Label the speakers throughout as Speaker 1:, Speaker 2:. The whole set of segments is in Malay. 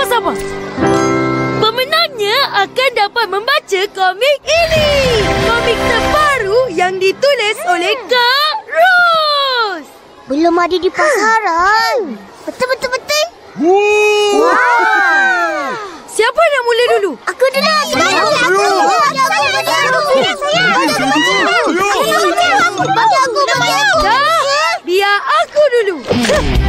Speaker 1: sabar-sabar. Pemenangnya akan dapat membaca komik ini. Komik terbaru yang ditulis hmm. oleh Kak Ros.
Speaker 2: Belum ada di hmm. pasaran. Betul-betul-betul.
Speaker 1: Wow. Siapa nak mula dulu?
Speaker 2: Aku dulu. Aku dulu. Aku dulu. Aku
Speaker 1: dulu. Aku dulu.
Speaker 2: Aku dulu. Aku. Aku dulu. Aku
Speaker 3: dulu. Aku
Speaker 2: dulu. Aku dulu.
Speaker 1: Aku dulu.
Speaker 3: Aku dulu. Aku dulu. Aku dulu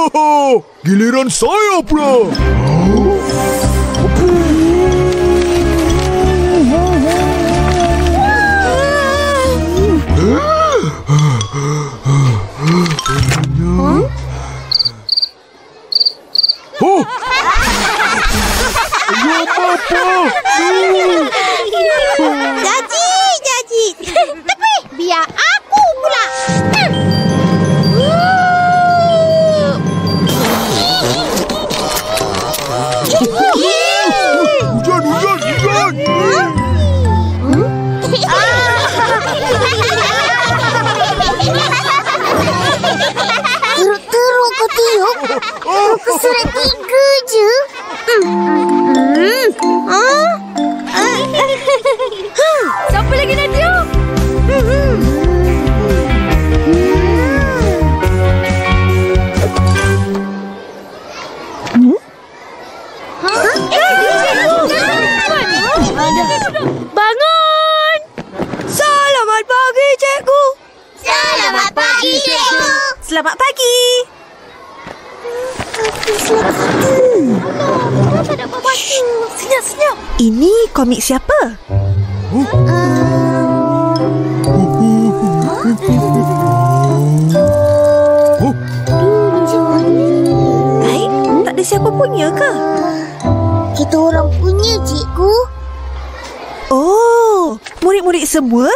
Speaker 3: Giliran saya pula.
Speaker 2: Jaji, jaji. Tapi biar
Speaker 3: aku pula. Hujan,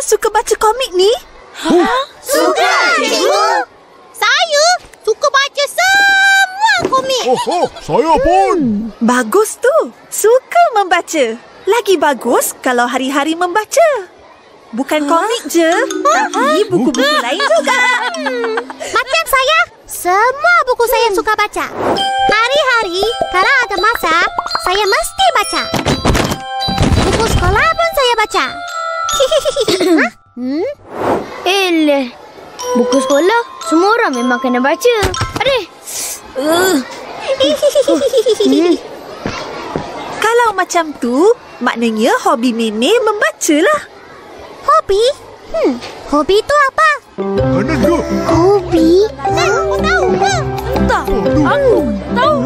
Speaker 3: suka baca komik ni?
Speaker 2: Suka, cikgu. Saya suka baca semua komik.
Speaker 4: Oh, oh, saya pun.
Speaker 3: Bagus tu. Suka membaca. Lagi bagus kalau hari-hari membaca. Bukan komik je, tapi buku-buku lain juga.
Speaker 2: Macam saya, semua buku saya suka baca. Hari-hari, kalau ada masa, saya mesti baca. Hmm?
Speaker 1: Eh, buku sekolah semua orang memang kena baca. Aduh. Uh.
Speaker 3: Kalau macam tu, maknanya hobi Meme membacalah.
Speaker 2: Hobi? Hmm, hobi itu apa?
Speaker 4: Kanan ke?
Speaker 2: Hobi? Tahu, tahu ke?
Speaker 1: Tak, aku tahu.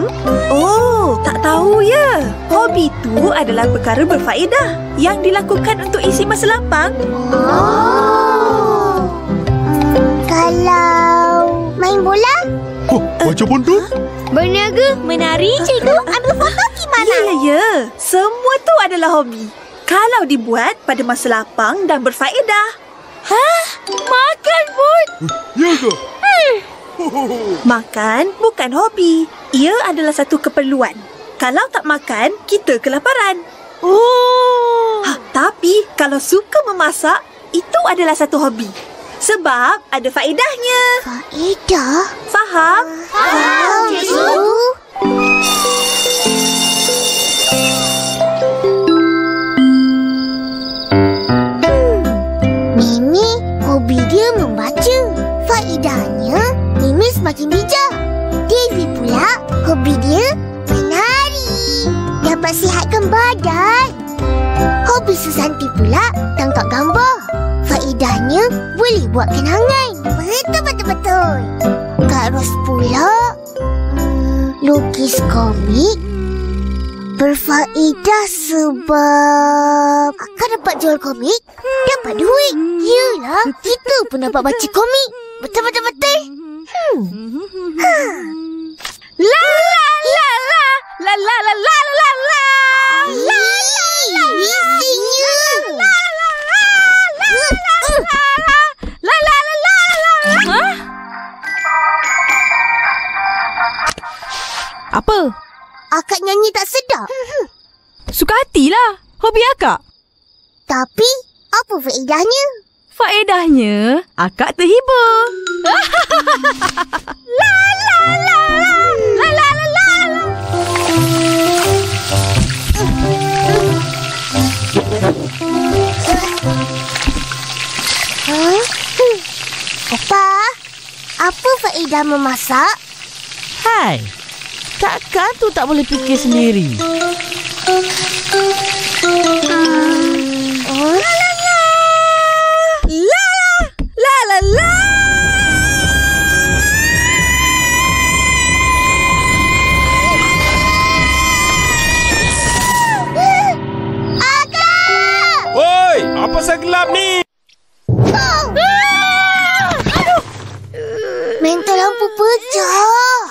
Speaker 3: Oh, tak tahu ya. Hobi tu adalah perkara berfaedah yang dilakukan untuk isi masa lapang.
Speaker 2: Oh. Hmm, kalau main bola?
Speaker 4: Oh, baca pun tu?
Speaker 1: Berniaga, menari, cikgu.
Speaker 2: Ambil foto gimana?
Speaker 3: Ya, ya, ya. Semua tu adalah hobi. Kalau dibuat pada masa lapang dan berfaedah.
Speaker 1: Hah? Makan pun.
Speaker 4: Ya ke?
Speaker 3: Makan bukan hobi. Ia adalah satu keperluan. Kalau tak makan, kita kelaparan.
Speaker 1: Oh.
Speaker 3: Ha, tapi kalau suka memasak, itu adalah satu hobi. Sebab ada faedahnya.
Speaker 2: Faedah?
Speaker 3: Faham?
Speaker 2: Faham, cikgu. Mimi, semakin bijak. Devi pula, hobi dia menari. Dapat sihatkan badan. Hobi Susanti pula tangkap gambar. Faedahnya boleh buat kenangan. Betul, betul, betul. Kak Ros pula hmm, lukis komik berfaedah sebab akan dapat jual komik, dapat duit. Yelah, kita pun dapat baca komik. Betul, betul, betul. Hmm.
Speaker 1: La la la la la la la la la la.
Speaker 2: La, isinya.
Speaker 1: La la la la la. Hah?
Speaker 3: Apa?
Speaker 2: Akak akak nyanyi tak sedap.
Speaker 1: Suka hatilah. Hobi akak.
Speaker 2: Tapi, apa faedahnya?
Speaker 1: Faedahnya, akak terhibur. la la la la la la la la.
Speaker 2: Huh? Hmm. Opa, apa faedah memasak?
Speaker 5: Hai, takkan tu tak boleh fikir sendiri?
Speaker 2: Oh,
Speaker 1: La la la.
Speaker 2: Akak!
Speaker 6: Oi, apa segelap ni?
Speaker 2: Mental lampu pecah.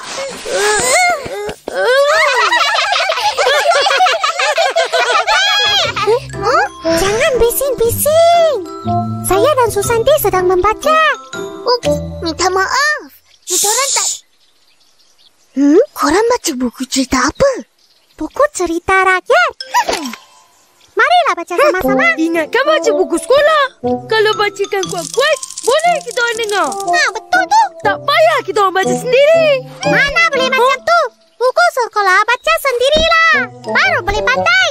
Speaker 2: Huh? Jangan bising-bising. Saya dan Susanti sedang membaca. Ups, minta maaf. Kita orang tak... Hmm? Korang baca buku cerita apa? Buku cerita rakyat. Marilah baca sama-sama.
Speaker 1: Ingatkan baca buku sekolah. Kalau bacakan kuat-kuat, boleh kita orang dengar.
Speaker 2: Ha, betul tu.
Speaker 1: Tak payah kita orang baca sendiri.
Speaker 2: Mana boleh macam tu? Buku sekolah baca sendirilah. Baru boleh pandai.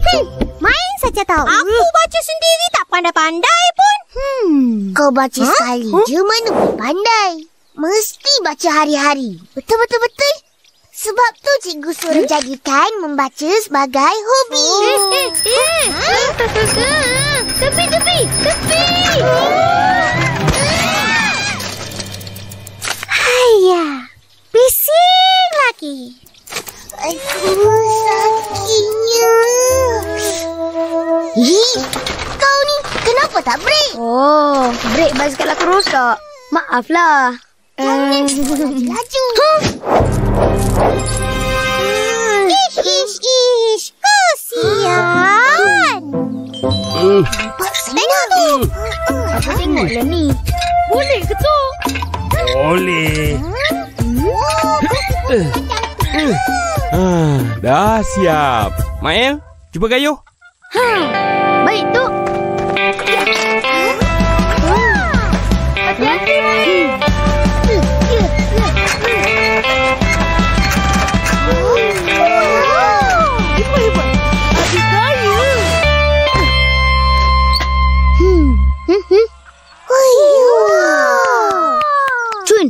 Speaker 2: Hmm, main saja tau. Aku baca sendiri tak pandai-pandai pun. Hmm. Kau baca huh? sekali je mana boleh pandai. Mesti baca hari-hari. Betul-betul-betul. Sebab tu cikgu suruh jadikan membaca sebagai hobi.
Speaker 1: Eh,
Speaker 2: Tepi, tepi, tepi. Haiya. Bising lagi. Aduh, sakitnya. Ih, kau ni kenapa tak break?
Speaker 7: Oh, brek basikal aku rosak. Maaflah.
Speaker 2: Um, laju. Ish, ish, ish. Kasihan. Nampak senang tu.
Speaker 7: Aku tengoklah ni.
Speaker 1: Boleh ke tu?
Speaker 6: Boleh.
Speaker 2: Hmm.
Speaker 6: Ah, dah siap. Mael, cuba gayuh.
Speaker 7: Baik tu. Cun,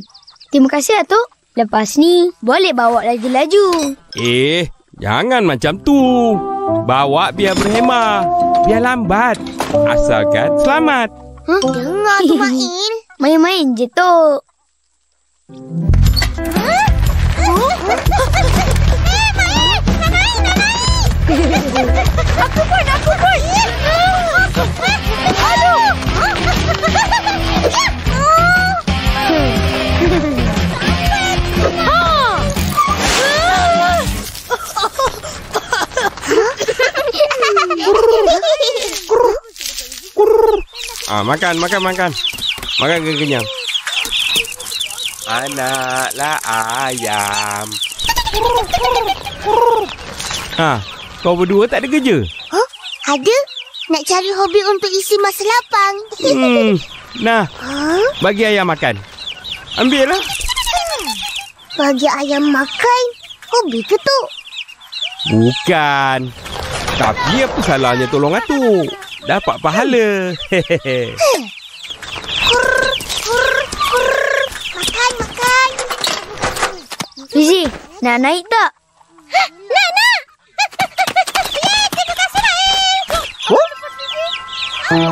Speaker 7: terima kasih Atuk. Lepas ni, boleh bawa lagi laju.
Speaker 6: Eh, jangan macam tu. Bawa biar berhemah. Biar lambat. Asalkan selamat.
Speaker 2: Dengar tu, Mail.
Speaker 7: Main-main je tu.
Speaker 1: Aku pun, aku pun.
Speaker 6: Ah, makan, makan, makan. Makan ke kenyang. Anaklah ayam. Ha, kau berdua tak ada kerja?
Speaker 2: Huh? Ada? Nak cari hobi untuk isi masa lapang.
Speaker 6: Hmm, nah,
Speaker 2: Huh?
Speaker 6: bagi ayam makan. Ambil lah.
Speaker 2: Bagi ayam makan? Hobi ke tu?
Speaker 6: Bukan. Tapi apa salahnya tolong atuk? Dapat pahala. Hehehe.
Speaker 2: Makan, makan.
Speaker 7: Fizi, nak naik tak?
Speaker 2: Nak, nak. Yeay, terima kasih, Nail. Ayo,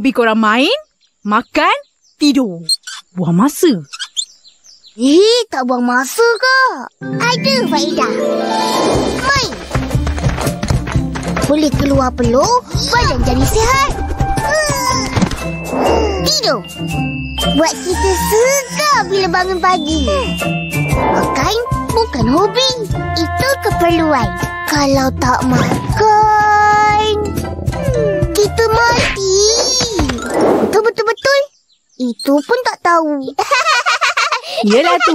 Speaker 1: hobi korang main, makan, tidur. Buang masa.
Speaker 2: Eh, tak buang masa ke? Ada faedah. Main. Boleh keluar peluh, badan jadi sihat. Tidur. Buat kita segar bila bangun pagi. Makan bukan hobi. Itu keperluan. Kalau tak makan, kita mati. Betul-betul-betul. Itu pun tak tahu.
Speaker 1: Yelah tu.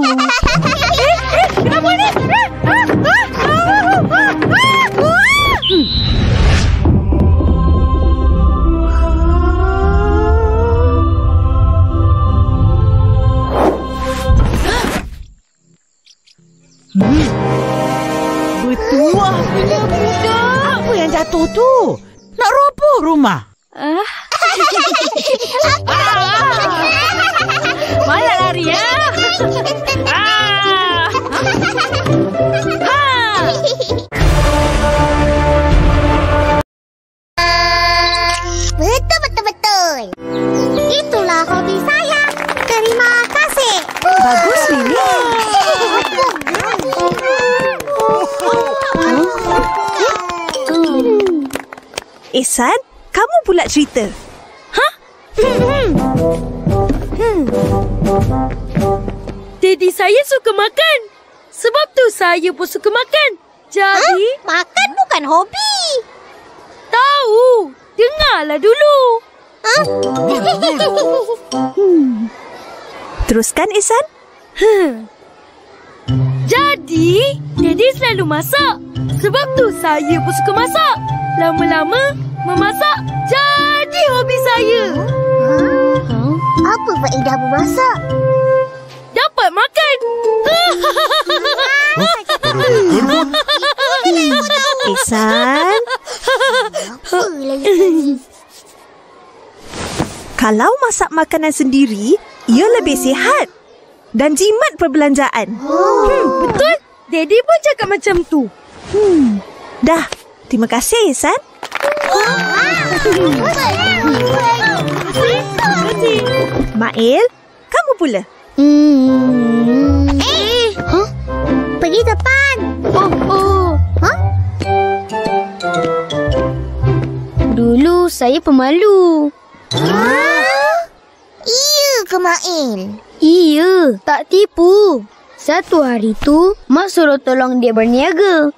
Speaker 1: Bertuah punya budak.
Speaker 5: Apa yang jatuh tu? Nak roboh
Speaker 3: Ihsan, kamu pula cerita.
Speaker 1: Daddy saya suka makan. Sebab tu saya pun suka makan. Jadi,
Speaker 2: Makan bukan hobi.
Speaker 1: tahu. Dengarlah dulu.
Speaker 3: Teruskan, Ihsan.
Speaker 1: Jadi, Daddy selalu masak. Sebab tu saya pun suka masak. Lama-lama, memasak jadi hobi saya.
Speaker 2: Apa faedah bermasak?
Speaker 1: Dapat makan.
Speaker 3: Ihsan,
Speaker 2: Apa lagi?
Speaker 3: kalau masak makanan sendiri, ia lebih sihat dan jimat perbelanjaan.
Speaker 1: Hmm, betul. Daddy pun cakap macam tu.
Speaker 3: Dah, terima kasih, Ihsan. Mail, kamu pula.
Speaker 2: Hmm. Eh, huh? Pergi depan.
Speaker 7: Oh, oh.
Speaker 2: Ha?
Speaker 7: Dulu saya pemalu.
Speaker 2: Iya ke Mail?
Speaker 7: Iya, tak tipu. Satu hari tu, Mak suruh tolong dia berniaga.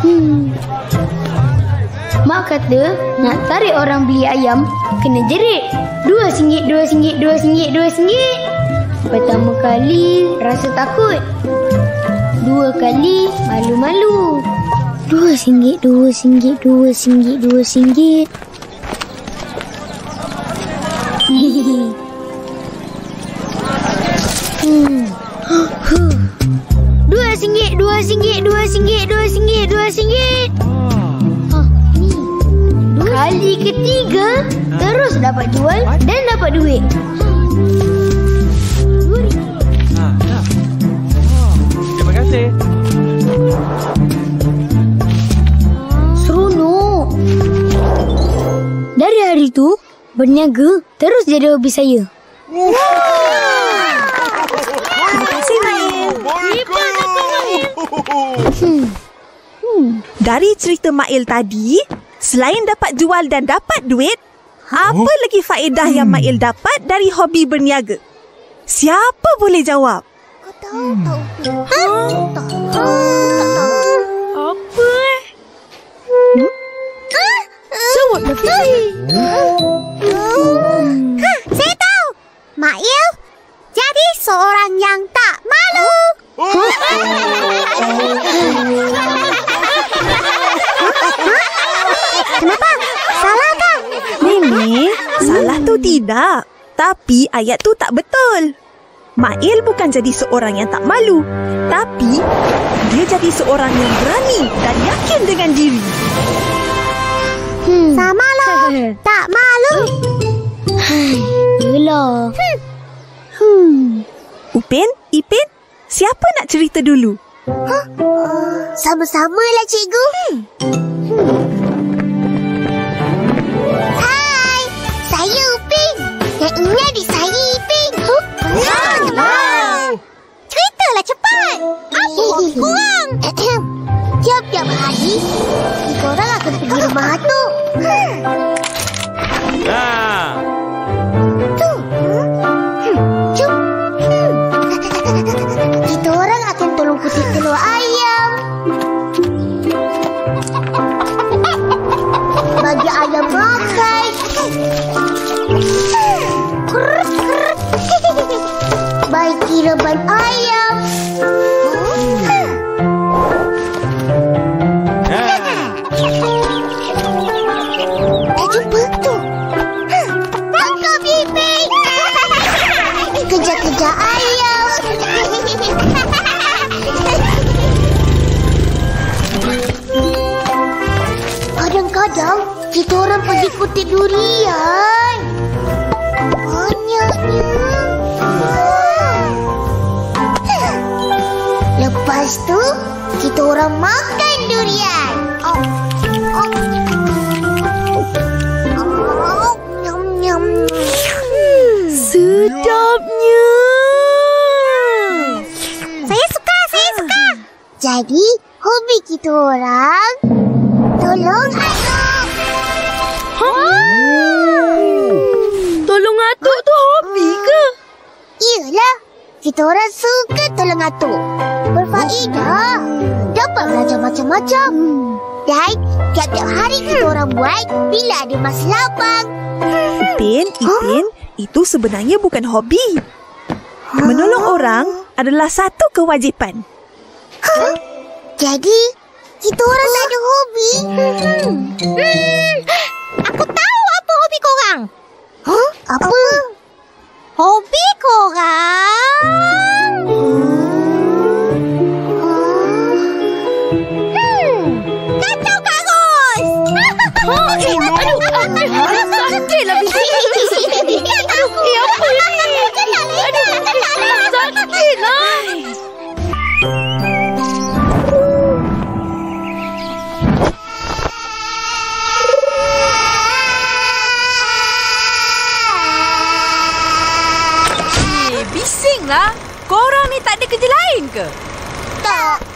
Speaker 7: Hmm. Mak kata, nak tarik orang beli ayam, kena jerit. Dua singgit, dua singgit, dua singgit, dua singgit. Pertama kali, rasa takut. Dua kali, malu-malu. Dua singgit, dua singgit, dua singgit, dua singgit. Hmm. Dua singgit, dua singgit, dua singgit, dua singgit, dua singgit. Ah, ni. Kali ketiga, terus dapat jual dan dapat duit.
Speaker 6: Terima kasih.
Speaker 7: Seronok. Dari hari itu, berniaga terus jadi hobi saya.
Speaker 3: Terima kasih, Mail. Dari cerita Mail tadi, selain dapat jual dan dapat duit, apa lagi faedah yang Mail dapat dari hobi berniaga? Siapa boleh jawab?
Speaker 2: Kau tahu tak? Ha? Tak tahu. Tak tahu.
Speaker 1: Apa eh? Fizi.
Speaker 2: Ha,
Speaker 3: Tapi ayat tu tak betul. Mail bukan jadi seorang yang tak malu. Tapi, dia menjadi seorang yang berani dan yakin dengan diri.
Speaker 2: Hmm. Sama lah. tak malu.
Speaker 7: Yelah.
Speaker 2: Hmm.
Speaker 3: Upin, Ipin, siapa nak cerita dulu?
Speaker 2: Sama-sama lah cikgu. Hai, Ini adik saya Ipin. Huh? Wow. Ceritalah cepat. Apa hobi korang? Tiap-tiap hari, kita orang akan pergi rumah hantu.
Speaker 6: Nah,
Speaker 2: Tu. Hmm. Jom. Hmm. Kita orang akan tolong kutip telur ayam. Baiki reban ayam.
Speaker 6: nah.
Speaker 2: Dah jumpa tu. Tangkap pipi. Kejar-kejar ayam. Kadang-kadang kita orang pergi kutip durian. Banyaknya. Lepas tu, kita orang makan durian. Oh. Oh. Oh, nyam nyam.
Speaker 1: Sedapnya.
Speaker 2: Saya suka, saya suka. Jadi, hobi kita orang tolong atuk.
Speaker 1: Tolong atuk tu hobi ke?
Speaker 2: Iyalah, kita orang suka tolong atuk. Berfaedah. Dapat belajar macam-macam. Dan tiap-tiap hari kita orang buat bila ada masa lapang.
Speaker 3: Upin, Ipin, itu sebenarnya bukan hobi. Menolong orang adalah satu kewajipan.
Speaker 2: Jadi, kita orang tak ada hobi. Hmm. Aku tahu apa hobi korang. Huh? Apa? Hobi korang? Hmm.
Speaker 1: Aduh, eh, apa ini? Aduh, sakitlah.
Speaker 8: Eh, bisinglah. Korang ni tak ada kerja lain ke?
Speaker 2: Tak.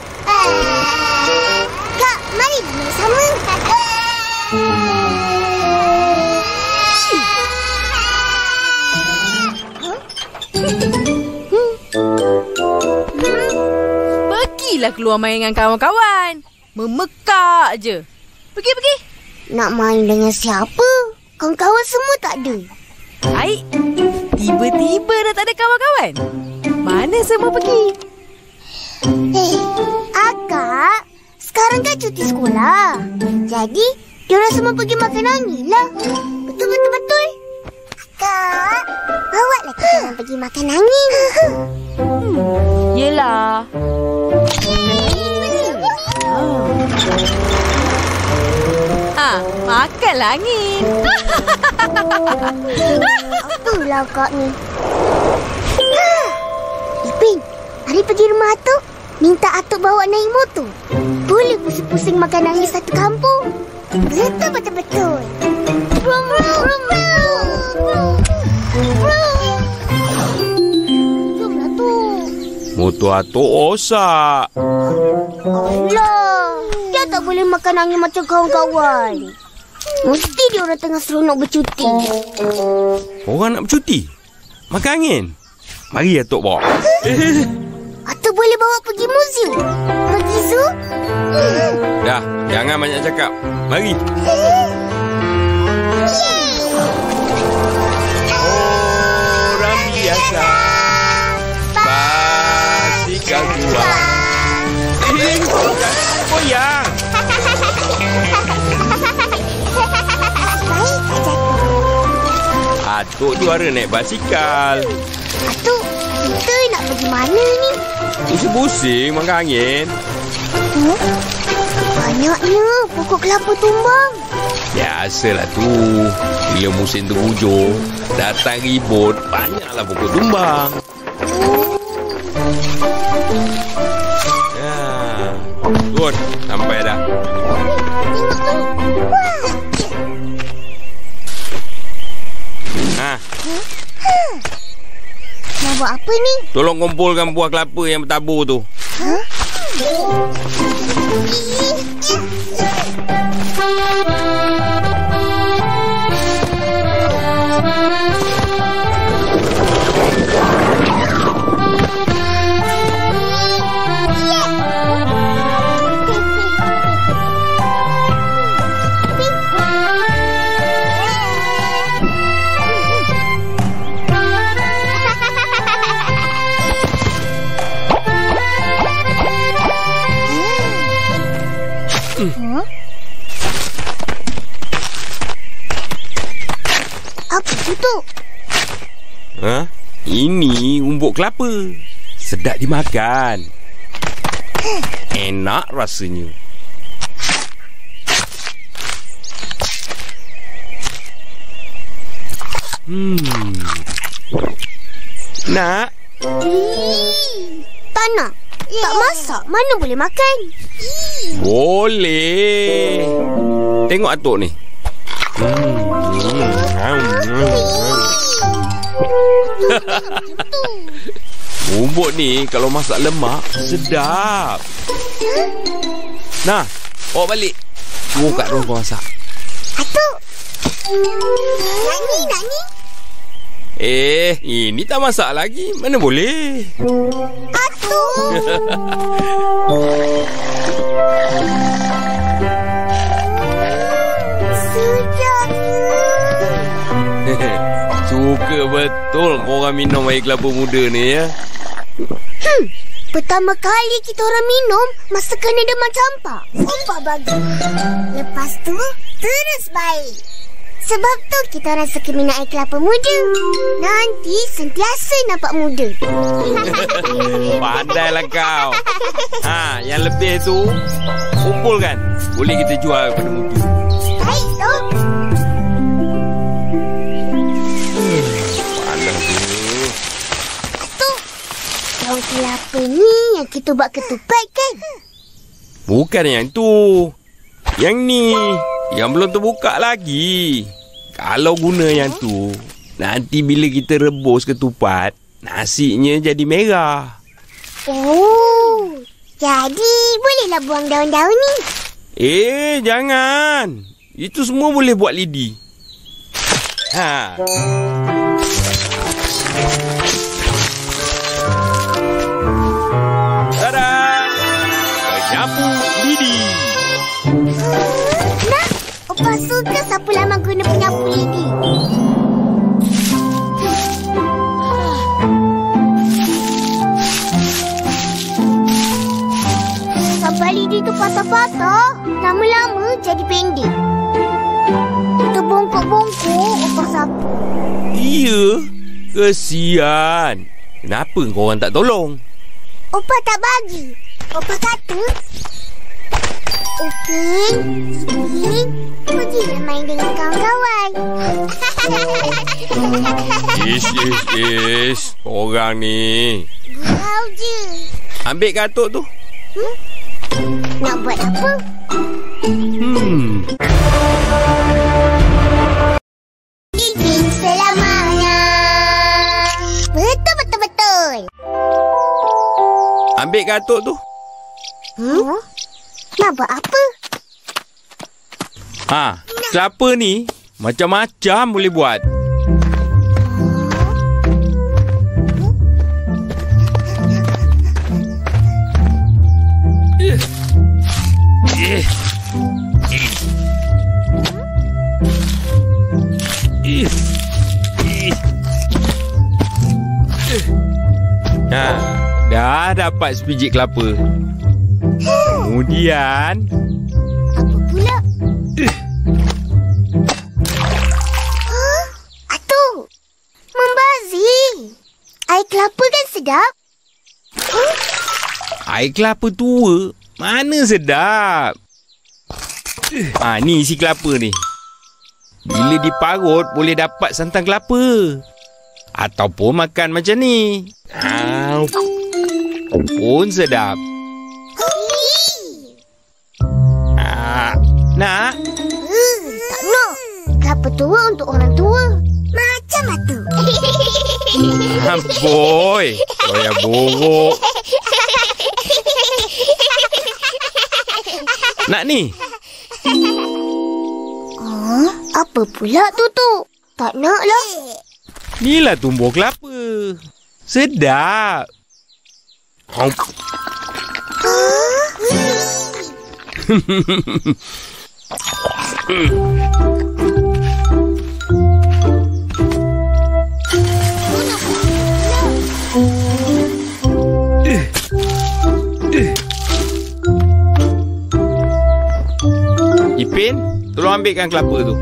Speaker 8: Pergilah keluar main dengan kawan-kawan. Memekak je. Pergi, pergi.
Speaker 2: Nak main dengan siapa? Kawan-kawan semua tak ada.
Speaker 8: Baik. Tiba-tiba dah tak ada kawan-kawan. Mana semua pergi?
Speaker 2: Eh, akak, sekarang kan cuti sekolah. Jadi, diorang semua pergi makan angin lah. Betul, betul, betul. Akak, bawalah kita orang pergi makan angin.
Speaker 8: Yelah. Ah, makanlah angin.
Speaker 2: Apalah kak ni? Ipin, mari pergi rumah Atuk. Minta Atuk bawa naik motor. Boleh pusing-pusing makan angin satu kampung. Betul, betul-betul. Brum, brum, brum, brum.
Speaker 6: Motor atuk rosak.
Speaker 2: Alah, dia tak boleh makan angin macam kawan-kawan. Mesti dia orang tengah seronok bercuti.
Speaker 6: Orang nak bercuti. Makan angin. Mari atuk bawa. Eh,
Speaker 2: Atau boleh bawa pergi muzium. Pergi zoo.
Speaker 6: dah, jangan banyak cakap. Mari. Orang biasa. Goyang. Atuk juara naik basikal.
Speaker 2: Atuk, kita nak pergi mana ni?
Speaker 6: Pusing-pusing makan angin.
Speaker 2: Banyaknya pokok kelapa tumbang.
Speaker 6: Biasalah tu. Bila musim terhujung, datang ribut, banyaklah pokok tumbang. Ya. Turun, sampai dah. Ha,
Speaker 2: Nak buat apa ni?
Speaker 6: tolong kumpulkan buah kelapa yang bertabur tu.
Speaker 2: Apa
Speaker 6: Ini umbuk kelapa. Sedap dimakan. Enak rasanya. Hmm. Nak?
Speaker 2: Tak nak. Tak masak. Mana boleh makan?
Speaker 6: Boleh. Tengok atuk ni. Hmm. Hmm. Umbuk ni kalau masak lemak sedap. Nah, bawa balik. Suruh kat rumah kau masak.
Speaker 2: Atuk. Nak ni, nak ni.
Speaker 6: Eh, ini tak masak lagi. Mana boleh?
Speaker 2: Atuk. Sedap.
Speaker 6: Suka betul korang minum air kelapa muda ni ya.
Speaker 2: Pertama kali kita orang minum masa kena demam campak. Sumpah bagus. Lepas tu, terus baik. Sebab tu kita orang suka minum air kelapa muda. Nanti sentiasa nampak muda.
Speaker 6: Pandailah kau. Ha, yang lebih tu kumpulkan. Boleh kita jual pada mutu.
Speaker 2: Baik tu. Daun kelapa ni yang kita buat ketupat kan?
Speaker 6: Bukan yang tu. Yang ni. Yang belum terbuka lagi. Kalau guna yang tu, nanti bila kita rebus ketupat, nasinya jadi merah.
Speaker 2: Oh. Jadi bolehlah buang daun-daun ni.
Speaker 6: Eh, jangan. Itu semua boleh buat lidi. Ha.
Speaker 2: Guna penyapu lidi. Sampai lidi tu patah-patah, lama-lama jadi pendek. Terbongkok-bongkok opa sapu.
Speaker 6: Iya. Kesian. Kenapa kau orang tak tolong?
Speaker 2: Opa tak bagi. Opa kata, Okey, Siti, pergilah main dengan kawan-kawan.
Speaker 6: Ish, ish, ish. Orang ni.
Speaker 2: Gurau je.
Speaker 6: Ambil katuk tu.
Speaker 2: Nak buat apa?
Speaker 6: Hmm.
Speaker 2: Gigit selamanya. Betul, betul, betul.
Speaker 6: Ambil katuk tu.
Speaker 2: Hmm? Nak buat apa?
Speaker 6: Ha, kelapa ni macam-macam boleh buat. Eh. Eh. Ha, dah dapat sebiji kelapa. Kemudian
Speaker 2: Apa pula? Huh? Atuk, membazir. Air kelapa kan sedap?
Speaker 6: Air kelapa tua Mana sedap? Ah, ni isi kelapa ni. Bila diparut boleh dapat santan kelapa. Ataupun makan macam ni. Ah, pun sedap. Nak?
Speaker 2: Tak nak. Kelapa tua untuk orang tua. Macam tu.
Speaker 6: Boy. Kau yang borok. Nak ni?
Speaker 2: Oh, apa pula tu tu? Tak nak lah.
Speaker 6: Inilah tumbuh kelapa. Sedap. Hom. Ipin, tolong ambilkan kelapa tu.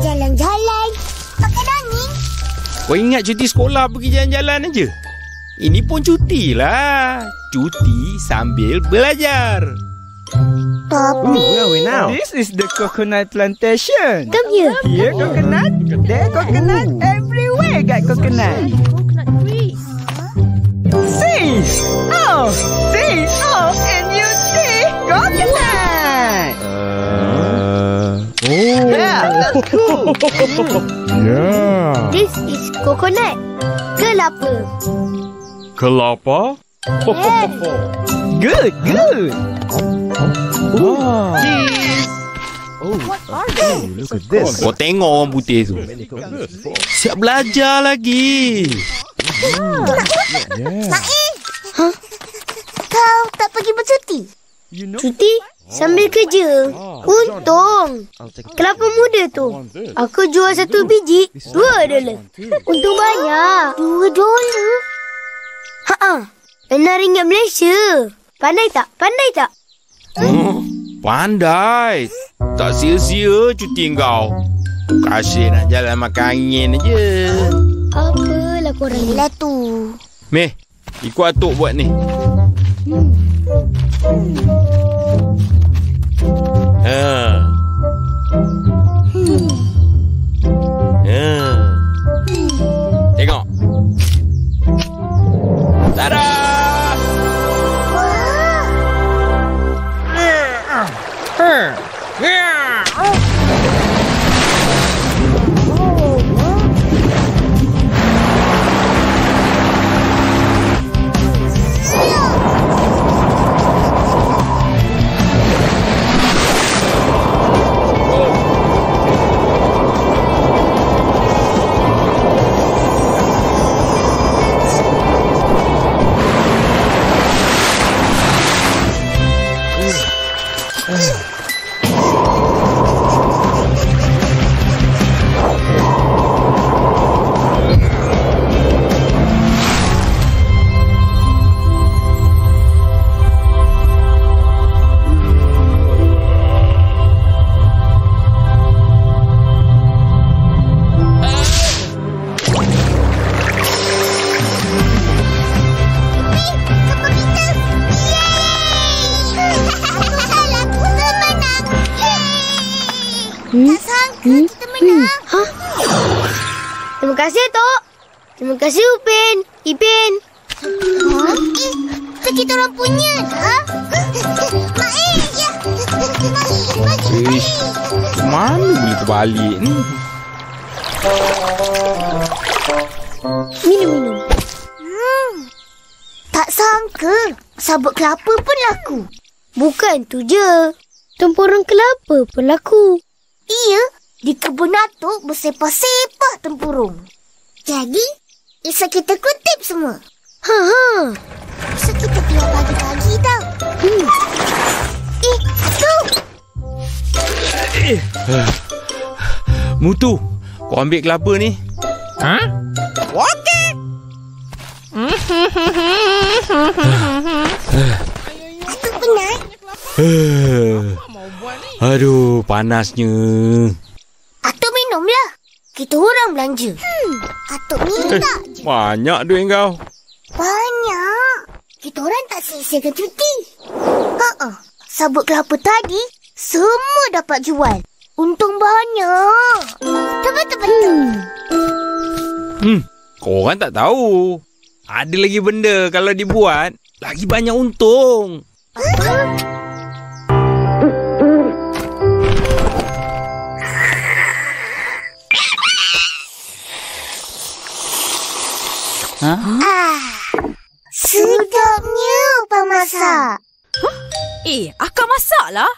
Speaker 2: Jalan-jalan. Makan angin.
Speaker 6: Kau ingat cuti sekolah pergi jalan-jalan aja? Ini pun cuti lah. Cuti sambil belajar.
Speaker 2: Tapi...
Speaker 9: Where are we now? This is the coconut plantation.
Speaker 7: Come here.
Speaker 9: Here coconut, there coconut, everywhere got coconut.
Speaker 7: Coconut tree.
Speaker 9: See! Oh! See! Oh! And you see! Coconut!
Speaker 4: Oh.
Speaker 9: Yeah, that's cool.
Speaker 4: Yeah.
Speaker 7: This is coconut. Kelapa.
Speaker 4: Kelapa?
Speaker 9: Good, good.
Speaker 4: Wow.
Speaker 9: Look at this.
Speaker 6: Kau tengok orang putih tu. Siap belajar lagi.
Speaker 2: Kau tak pergi bercuti?
Speaker 7: Cuti sambil kerja. Untung. Kelapa muda tu. Aku jual satu biji, dua dolar. Untung banyak.
Speaker 2: Dua dolar?
Speaker 7: Ha-ha. Enam ringgit Malaysia. Pandai tak? Pandai tak?
Speaker 6: Oh, pandai. Tak sia-sia cuti kau. Kasih nak jalan makan angin aje.
Speaker 7: Apalah korang ni.
Speaker 2: Yelah tu.
Speaker 6: Meh, ikut atuk buat ni. Ha. Ha.
Speaker 7: Bukan tu je. Tempurung kelapa pun laku.
Speaker 2: Iya, di kebun atuk bersepah-sepah tempurung. Jadi, Isa kita kutip semua.
Speaker 7: Ha, ha.
Speaker 2: Isa kita biar bagi-bagi tau. Hmm. Eh, tu.
Speaker 6: Mutu, kau ambil kelapa ni.
Speaker 9: Ha?
Speaker 2: Penat.
Speaker 6: Aduh, panasnya.
Speaker 2: Atuk minumlah. Kita orang belanja. Hmm. Atuk minta je.
Speaker 6: Banyak duit kau.
Speaker 2: Banyak. Kita orang tak sia-siakan cuti. Ha-ha. Sabut kelapa tadi, semua dapat jual. Untung banyak. Betul-betul.
Speaker 6: Hmm, korang tak tahu. Ada lagi benda kalau dibuat, lagi banyak untung.
Speaker 5: Ha?
Speaker 2: Ah, sedapnya Pak masak.
Speaker 10: Eh, akak masak lah.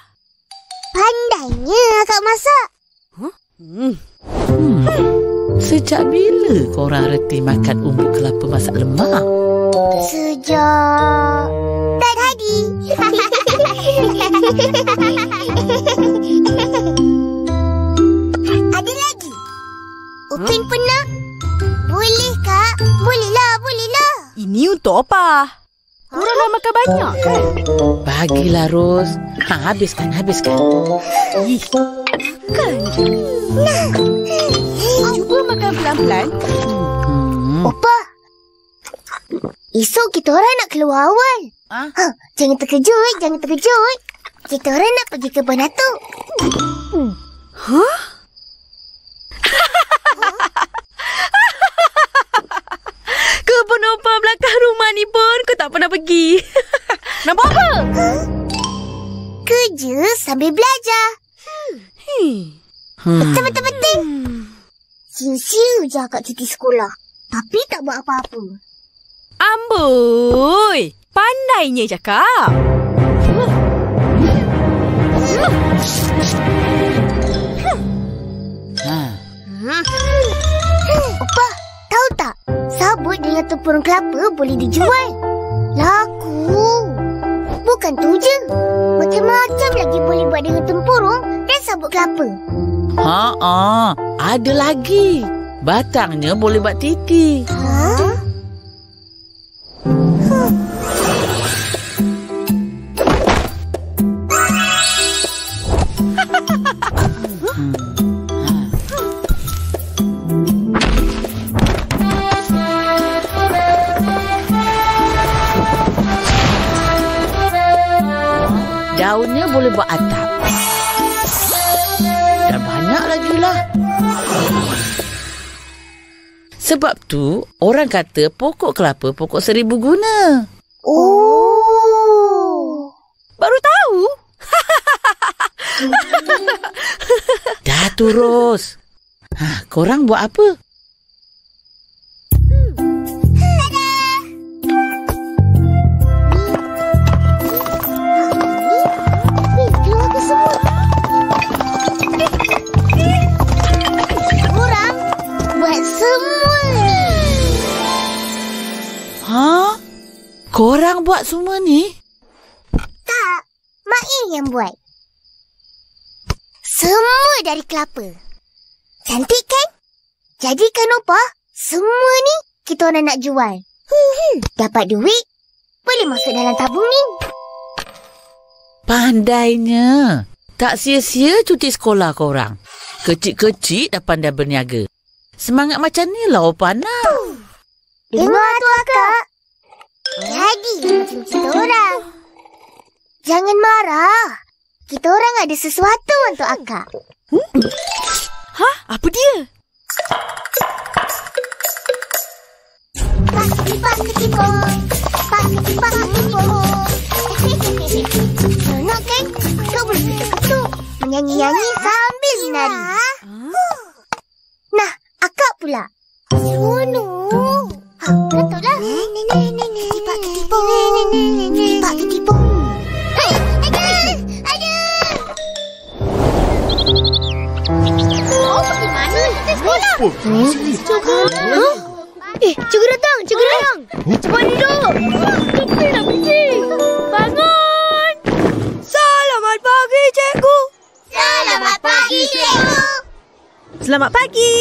Speaker 2: Pandainya akak masak.
Speaker 10: Hmm.
Speaker 5: Hmm. Sejak bila korang reti makan umbuk kelapa masak lemak?
Speaker 2: Sejak tadi. Ada lagi. Upin huh? pernah? Boleh kak? Bolehlah, bolehlah.
Speaker 10: Ini untuk apa? Korang dah makan banyak kan?
Speaker 5: Bagilah Ros. Ha, habiskan, habiskan.
Speaker 10: Ih, makan je.
Speaker 2: Nah.
Speaker 10: Cuba makan pelan-pelan.
Speaker 2: Hmm. Opa. Esok kita orang nak keluar awal.
Speaker 5: Ha?
Speaker 2: Ha, jangan terkejut, jangan terkejut. Kita orang nak pergi ke Banato.
Speaker 10: Hmm. Hah?
Speaker 2: Sambil belajar.
Speaker 10: Hmm.
Speaker 2: Hmm. Betul, betul, betul. Hmm. Siu-siu je akak cuti sekolah. Tapi tak buat apa-apa.
Speaker 10: Amboi! Pandainya cakap.
Speaker 5: Ha.
Speaker 2: Opa, tahu tak? Sabut dengan tempurung kelapa boleh dijual. Laku. Bukan tu je. Macam-macam lagi boleh buat dengan tempurung dan sabut kelapa.
Speaker 5: Ha ah, ada lagi. Batangnya boleh buat titi.
Speaker 2: Ha?
Speaker 5: Buat atap. Dan banyak lagi lah. Sebab tu, orang kata pokok kelapa pokok seribu guna.
Speaker 2: Oh.
Speaker 10: Baru tahu?
Speaker 5: Dah tu, Ros. Ha, korang buat apa? Buat semua ni?
Speaker 2: Tak, Mak In yang buat. Semua dari kelapa. Cantik kan? Jadi kan Opa, semua ni kita orang nak jual. Hmm, dapat duit, boleh masuk dalam tabung ni.
Speaker 5: Pandainya. Tak sia-sia cuti sekolah korang. Kecil-kecil dah pandai berniaga. Semangat macam ni lah Opa nak.
Speaker 2: Dengar tu akak. Jadi macam kita orang. Jangan marah. Kita orang ada sesuatu untuk akak.
Speaker 10: Hmm? Hah? Apa dia?
Speaker 2: Kan? Kau. Menyanyi-nyanyi sambil menari. Nah, akak pula. Seronok. Ha, betul lah. Ketipak ketipung. Ketipak ketipung.
Speaker 1: Huh? Eh, cikgu datang, cikgu datang. Cepat duduk. Cepat nak pergi. Bangun.
Speaker 3: Selamat pagi, cikgu.
Speaker 2: Selamat pagi, cikgu.
Speaker 3: Selamat pagi.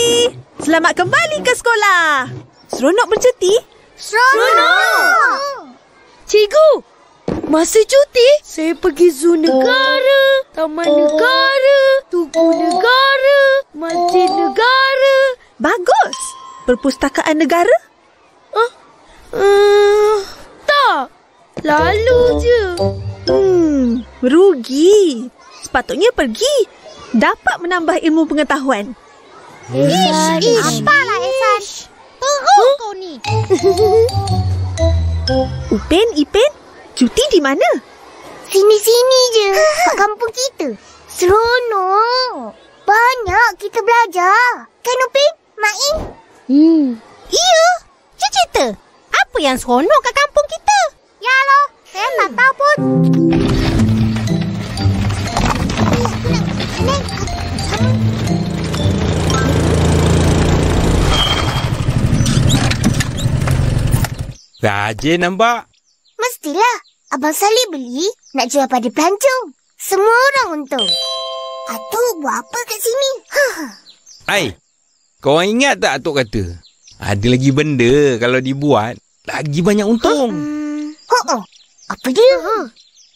Speaker 3: Selamat kembali ke sekolah. Seronok bercuti?
Speaker 2: Seronok.
Speaker 1: Cikgu,
Speaker 10: Masa cuti, saya pergi zoo negara, taman negara, tugu negara, masjid negara.
Speaker 3: Bagus. Perpustakaan negara?
Speaker 10: Uh, tak. Lalu je.
Speaker 3: Hmm, rugi. Sepatutnya pergi. Dapat menambah ilmu pengetahuan.
Speaker 2: Ish, ish. Apalah Ehsan? Teruk kau ni.
Speaker 3: Upin, Ipin, cuti di mana?
Speaker 2: Sini-sini je. Kat kampung kita. Seronok. Banyak kita belajar. Kan Upin? Main?
Speaker 11: Hmm. Iya. Cerita. Apa yang seronok kat kampung kita?
Speaker 2: Ya loh. Saya tak tahu pun.
Speaker 6: Rajin nampak.
Speaker 2: Mestilah. Abang Salih beli nak jual pada pelancong. Semua orang untung. Atuk buat apa kat sini?
Speaker 6: Hai, kau orang ingat tak Atuk kata? Ada lagi benda kalau dibuat, lagi banyak untung.
Speaker 2: Hmm. Oh, oh. Apa dia?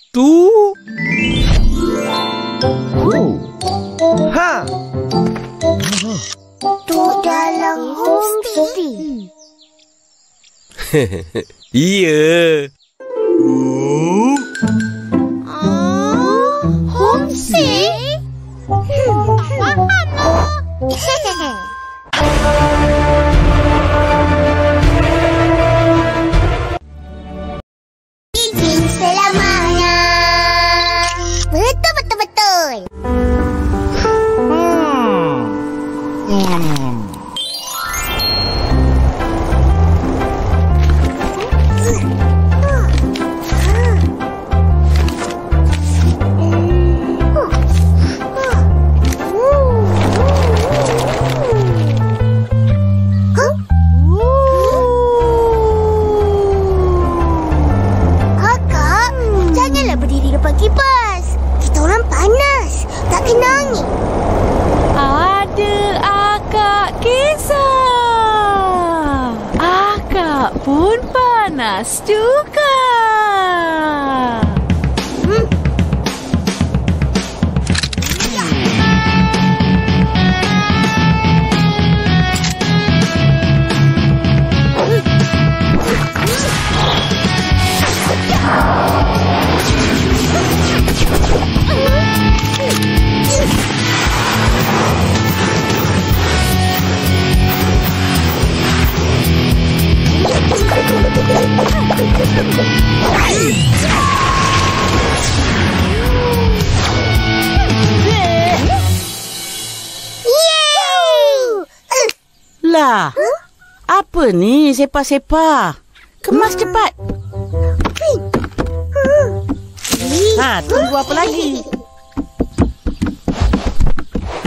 Speaker 6: Tu.
Speaker 12: Ha.
Speaker 2: Duduk dalam homestay.
Speaker 6: Iya.
Speaker 2: Homestay? Hmm. Faham lah.
Speaker 5: Apa ni sepa-sepa? Kemas cepat. Ha, tunggu apa lagi?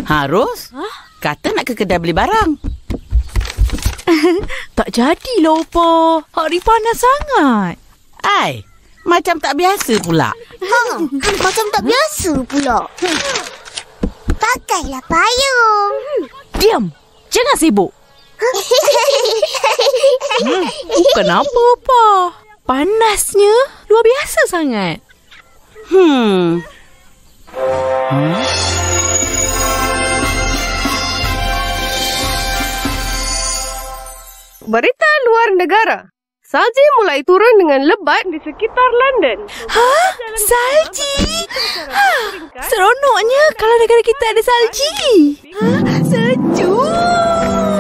Speaker 5: Harus? Kata nak ke kedai beli barang.
Speaker 10: Tak jadilah, Opa. Hari panas sangat.
Speaker 5: Ai, macam tak biasa pula.
Speaker 2: Ha, macam tak biasa pula. Pakailah payung.
Speaker 10: Diam. Jangan sibuk. Kenapa, Opa? Panasnya luar biasa sangat.
Speaker 5: Hmm.
Speaker 8: Berita luar negara. Salji mulai turun dengan lebat di sekitar London.
Speaker 10: Ha? Salji? Ha, seronoknya kalau negara kita ada salji. Ha? Sejuk.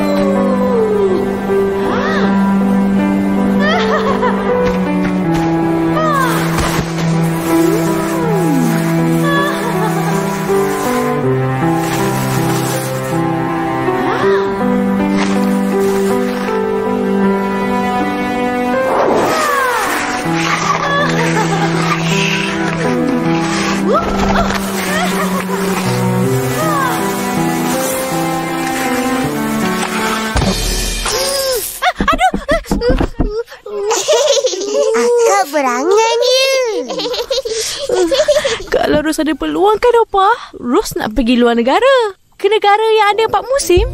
Speaker 2: Akak berangan je.
Speaker 10: Kalau Ros ada peluang kan apa? Ros nak pergi luar negara. Ke negara yang ada empat musim.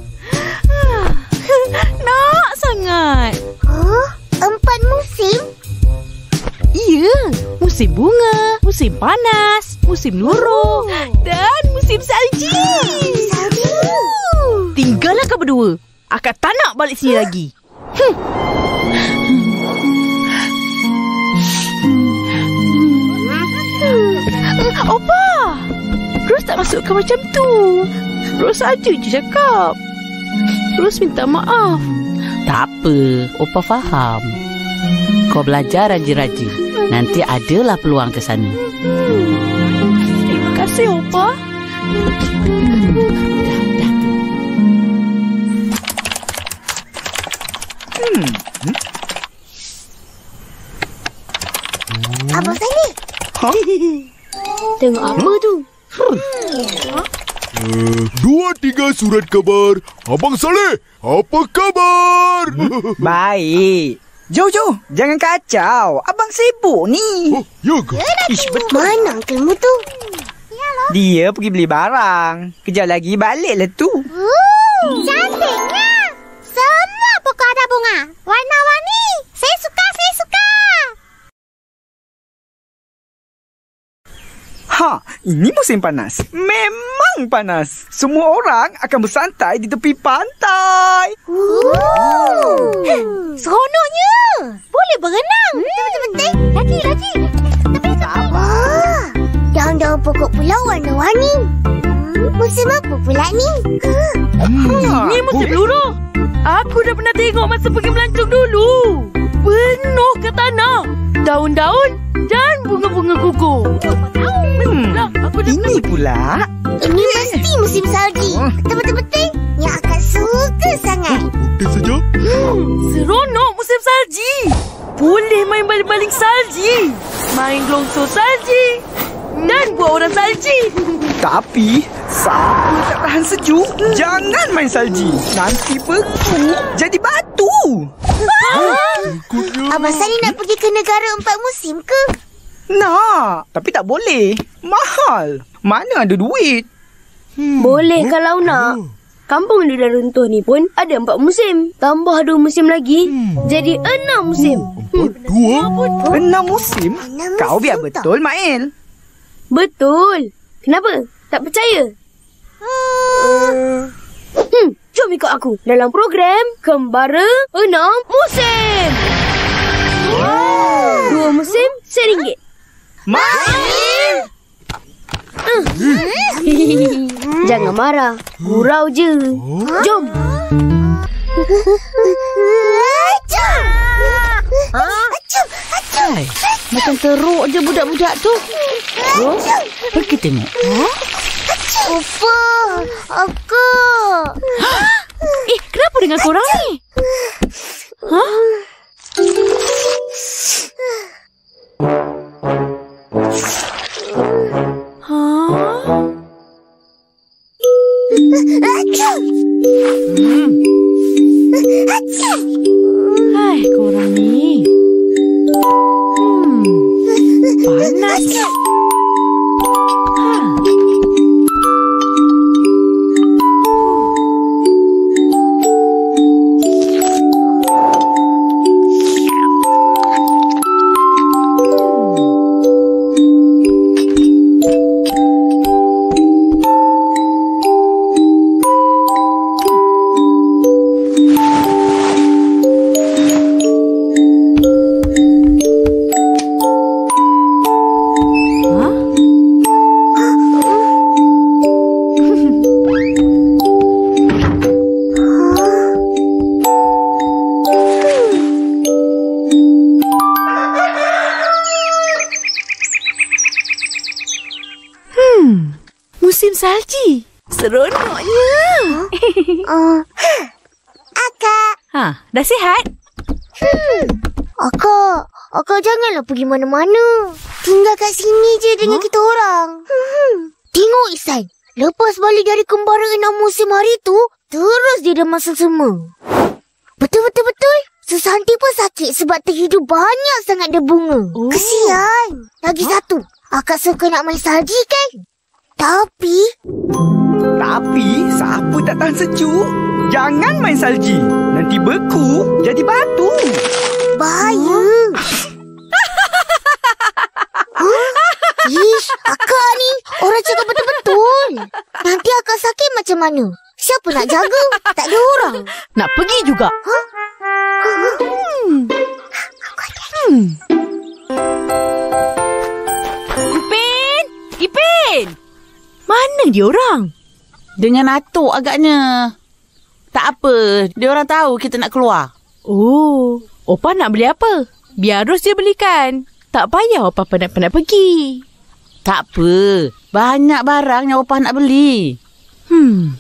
Speaker 10: Nak sangat.
Speaker 2: Oh, empat musim?
Speaker 10: Iya, musim bunga, musim panas, musim luruh dan musim salji.
Speaker 2: Salji.
Speaker 10: Tinggallah kau berdua. Akak tak nak balik sini lagi. Hmm. Opa! Ros tak masukkan macam tu. Ros saja je cakap. Ros minta maaf.
Speaker 5: Tak apa, Opa faham. Kau belajar rajin-rajin. Nanti adalah peluang ke sana.
Speaker 10: Terima kasih, Opa.
Speaker 2: Abang Saleh.
Speaker 7: Tengok apa tu?
Speaker 4: Uh, dua tiga surat kabar. Abang Saleh, apa kabar?
Speaker 9: Baik. Jo, Jo. Jangan kacau. Abang sibuk ni.
Speaker 4: Oh, ya ke?
Speaker 9: Ish, betul.
Speaker 2: Mana uncle tu?
Speaker 9: Dia pergi beli barang. Kejap lagi baliklah tu.
Speaker 13: Uh, cantiknya. Semua pokok ada bunga. Warna-warni. Saya suka.
Speaker 9: Ha, ini musim panas. Memang panas. Semua orang akan bersantai di tepi pantai.
Speaker 13: Seronoknya. Boleh berenang. Betul-betul. Lagi, lagi.
Speaker 2: Wah, daun-daun pokok pula warna-warni. Hmm, musim apa pula ni?
Speaker 9: Ha.
Speaker 10: Ini musim luruh. Aku dah pernah tengok masa pergi melancong dulu. Penuh ke tanah. Daun-daun dan bunga-bunga gugur.
Speaker 9: Hmm,
Speaker 10: Aku dah
Speaker 9: ini pula.
Speaker 2: Ini mesti musim salji. Betul-betul. Yang akan suka sangat.
Speaker 4: Okey saja.
Speaker 10: Seronok musim salji. Boleh main baling-baling salji. Main longsor salji. Dan buat orang salji.
Speaker 9: Tapi, siapa tak tahan sejuk, jangan main salji. Nanti beku jadi batu.
Speaker 2: Abang Saleh nak pergi ke negara empat musim ke?
Speaker 9: Nak, tapi tak boleh. Mahal. Mana ada duit? Hmm.
Speaker 7: Boleh hmm. kalau nak. Kampung di runtuh ni pun ada empat musim. Tambah dua musim lagi, hmm. jadi enam musim.
Speaker 4: Oh, dua? Hmm.
Speaker 9: Enam musim?
Speaker 2: Enam musim
Speaker 9: Kau
Speaker 2: biar
Speaker 9: betul, tak? Mail.
Speaker 7: Betul. Kenapa? Tak percaya? Uh. Hmm. Jom ikut aku dalam program Kembara Enam Musim. Wow. Dua musim,
Speaker 9: RM1.
Speaker 7: Jangan marah. Gurau je. Jom!
Speaker 2: Acum!
Speaker 5: Macam teruk je budak-budak tu. Acum! Pergi tengok.
Speaker 2: Opa, Aku!
Speaker 10: Eh, kenapa dengan korang ni? Ha? Ha?
Speaker 2: Acum! Mana-mana. Tinggal kat sini je dengan kita orang. Hmm. Tengok Isan. Lepas balik dari kembara enam musim hari tu, terus dia dah masak semua. Betul-betul-betul. Susanti pun sakit sebab terhidup banyak sangat dia bunga.
Speaker 10: Oh.
Speaker 2: Kesian. Lagi satu. Akak suka nak main salji kan? Tapi...
Speaker 9: Tapi, siapa tak tahan sejuk? Jangan main salji. Nanti beku jadi batu.
Speaker 2: Bahaya huh? Ish, akak ni orang cakap betul-betul. Nanti akak sakit macam mana? Siapa nak jaga? Tak ada orang.
Speaker 10: Nak pergi juga. Huh? Hmm. hmm. Ipin! Ipin! Mana dia orang?
Speaker 5: Dengan atuk agaknya. Tak apa, dia orang tahu kita nak keluar.
Speaker 10: Oh, Opa nak beli apa? Biar Ros dia belikan. Tak payah Opa penat-penat pergi.
Speaker 5: Tak apa. Banyak barang yang Opah nak beli.
Speaker 10: Hmm.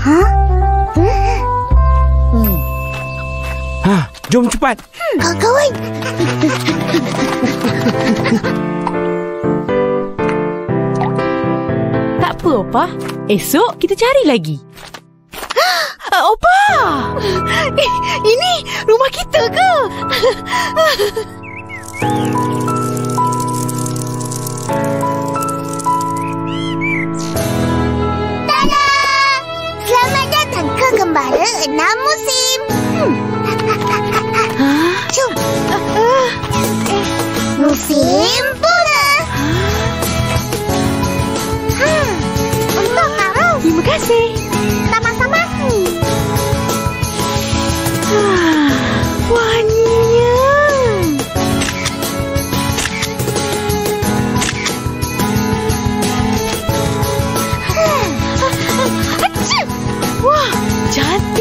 Speaker 2: Ha?
Speaker 6: Hmm. Ha, jom cepat.
Speaker 2: Ha, kawan.
Speaker 10: Tak apa, Opa. Esok kita cari lagi. Uh, Opa! Eh, ini rumah kita ke?
Speaker 2: Tada! Selamat datang ke Gembala Enam Musim. Hmm. Jom. Musim bunga.
Speaker 13: Hmm. Untuk.
Speaker 10: Terima kasih. Wah, cantiknya.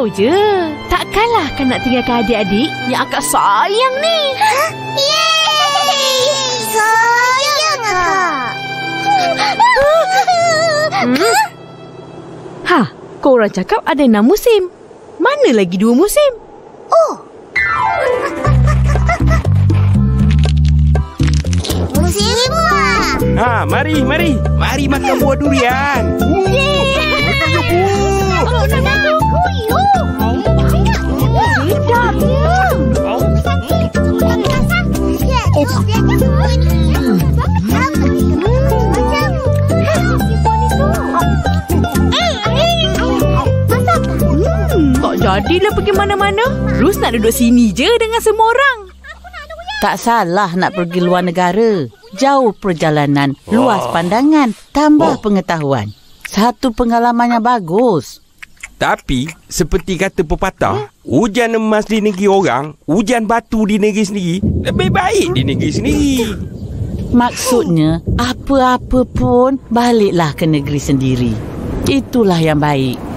Speaker 10: Gurau je. Takkanlah kan nak tinggalkan adik-adik yang akak sayang ni.
Speaker 2: Yeay! Sayang akak.
Speaker 10: Hmm? Ha, korang cakap ada enam musim. Mana lagi dua musim?
Speaker 1: Oh! Musim buah!
Speaker 6: Ha, mari, mari. Mari makan buah durian.
Speaker 1: Oh, nak!
Speaker 10: Tak jadilah pergi mana-mana. Terus nak duduk sini je dengan semua orang.
Speaker 5: Tak salah nak pergi luar negara. Jauh perjalanan, luas pandangan, tambah pengetahuan. Satu pengalaman yang bagus.
Speaker 6: Tapi, seperti kata pepatah, hujan emas di negeri orang, hujan batu di negeri sendiri, lebih baik di negeri sendiri.
Speaker 5: Maksudnya, apa-apa pun baliklah ke negeri sendiri. Itulah yang baik.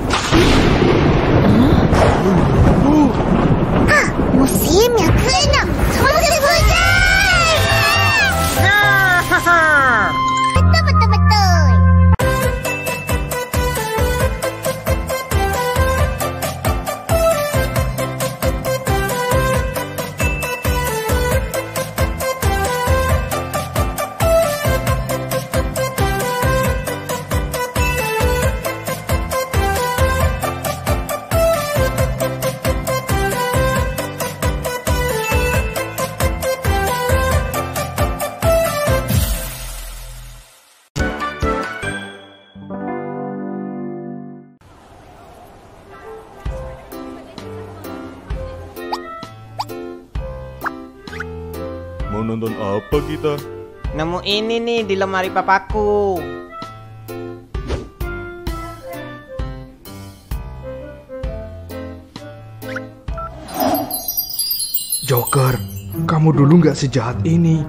Speaker 4: Mau nonton apa kita?
Speaker 14: Nemu ini nih di lemari papaku.
Speaker 9: Joker, kamu dulu nggak sejahat ini.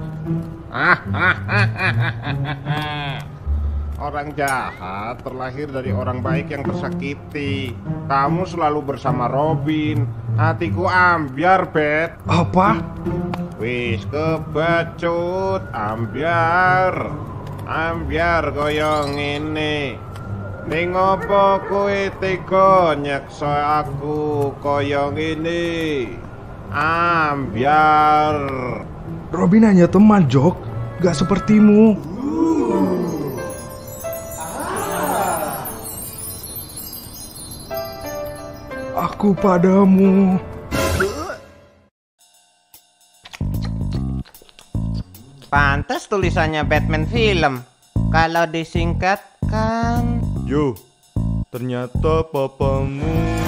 Speaker 15: Orang jahat terlahir dari orang baik yang tersakiti. Kamu selalu bersama Robin. Hatiku ambiar, Bet.
Speaker 9: Apa?
Speaker 15: Wis kebacut, ambiar. Ambiar goyong ini. Ning opo kowe tega aku koyong ini? Ambiar.
Speaker 9: Robin hanya teman, Jok. Gak sepertimu. Aku padamu.
Speaker 14: Pantas tulisannya Batman film. Kalau disingkatkan
Speaker 4: Yo, ternyata papamu